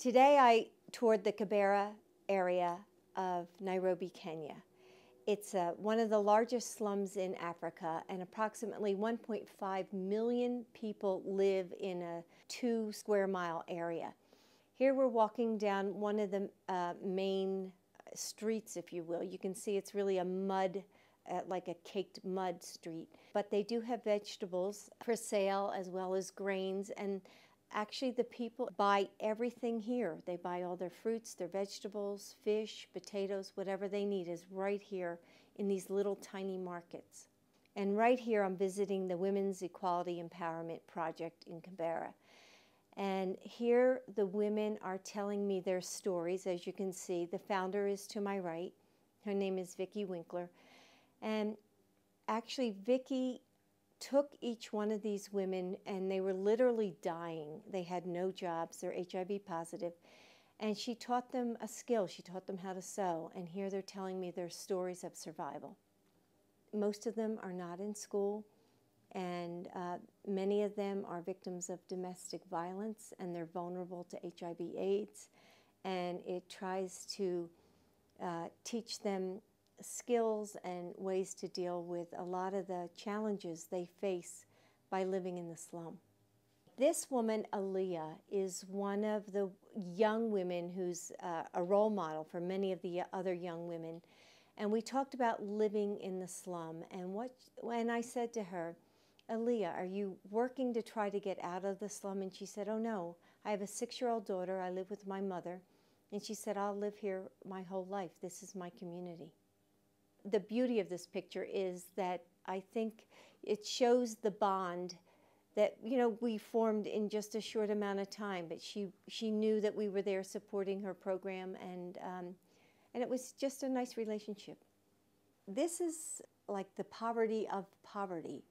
Today I toured the Kibera area of Nairobi, Kenya. It's uh, one of the largest slums in Africa, and approximately 1.5 million people live in a two square mile area. Here we're walking down one of the uh, main streets, if you will. You can see it's really a mud, uh, like a caked mud street. But they do have vegetables for sale as well as grains, and Actually, the people buy everything here. They buy all their fruits, their vegetables, fish, potatoes, whatever they need is right here in these little tiny markets. And right here, I'm visiting the Women's Equality Empowerment Project in Kibera. And here, the women are telling me their stories. As you can see, the founder is to my right. Her name is Vicki Winkler. And actually, Vicki took each one of these women and they were literally dying. They had no jobs, they're HIV positive. And she taught them a skill. She taught them how to sew. And here they're telling me their stories of survival. Most of them are not in school, and uh, many of them are victims of domestic violence and they're vulnerable to HIV/AIDS. And it tries to uh, teach them skills and ways to deal with a lot of the challenges they face by living in the slum. This woman, Aaliyah, is one of the young women who's uh, a role model for many of the other young women. And we talked about living in the slum. And what, when I said to her, Aaliyah, are you working to try to get out of the slum? And she said, Oh no, I have a six year old daughter. I live with my mother. And she said, I'll live here my whole life. This is my community the beauty of this picture is that I think it shows the bond that you know we formed in just a short amount of time. But she she knew that we were there supporting her program, and um, and it was just a nice relationship. This is like the poverty of poverty,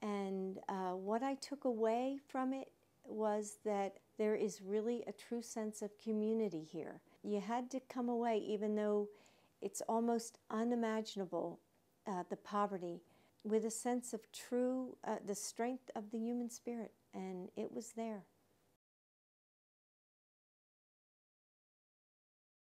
and uh, what I took away from it was that there is really a true sense of community here. You had to come away, even though it's almost unimaginable, uh, the poverty, with a sense of true, uh, the strength of the human spirit, and it was there.